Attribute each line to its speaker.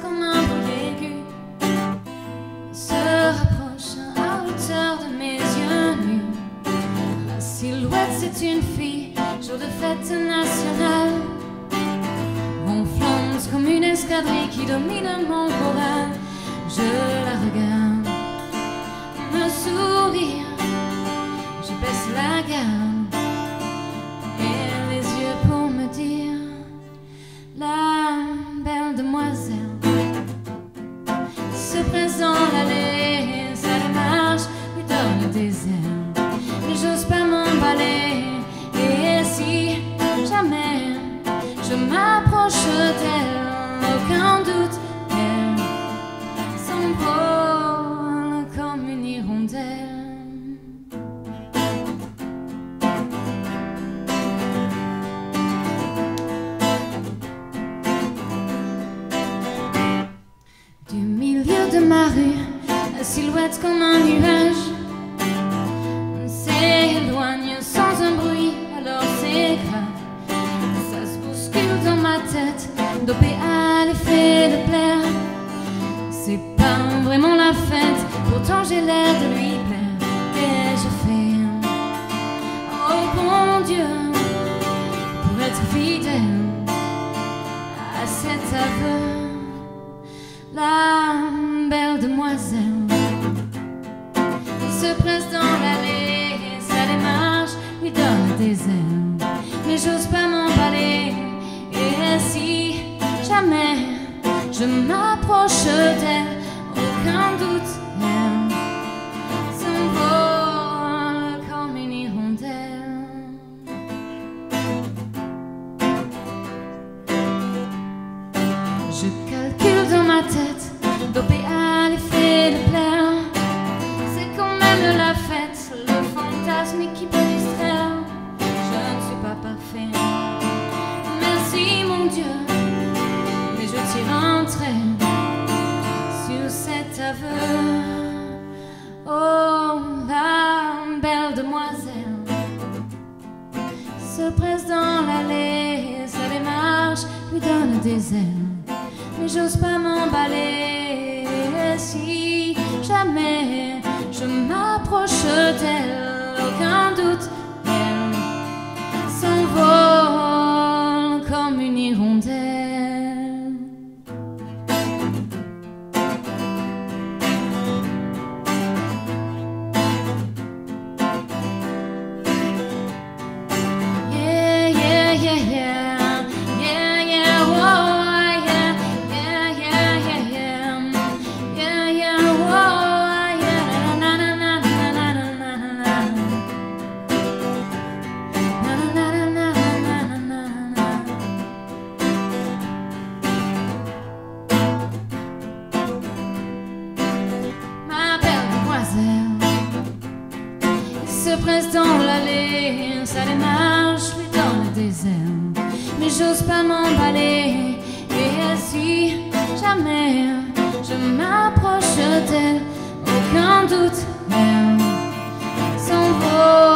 Speaker 1: comme un bruit aigu se rapproche à hauteur de mes yeux nus. La silhouette, c'est une fille, jour de fête nationale. Ronflante comme une escadrille qui domine mon corps. Je la regarde, me sourire, je baisse la garde je m'approche d'elle, aucun doute qu'elle s'envole comme une hirondelle. Du milieu de ma rue, la silhouette comme un nuage j'ai l'air de lui plaire. Qu'ai-je fait Oh bon Dieu, pour être fidèle à cet aveu la belle demoiselle se presse dans l'allée, sa démarche lui donne des ailes. Mais j'ose pas m'emballer, et si jamais je m'approche d'elle, aucun doute, elle Oh, la belle demoiselle se presse dans l'allée, sa démarche lui donne des ailes. Mais j'ose pas m'emballer si jamais je m'approche d'elle, aucun doute, presse dans l'allée, ça les marche, dans le désert. Mais j'ose pas m'emballer, et si jamais je m'approche d'elle, aucun doute même s'envole.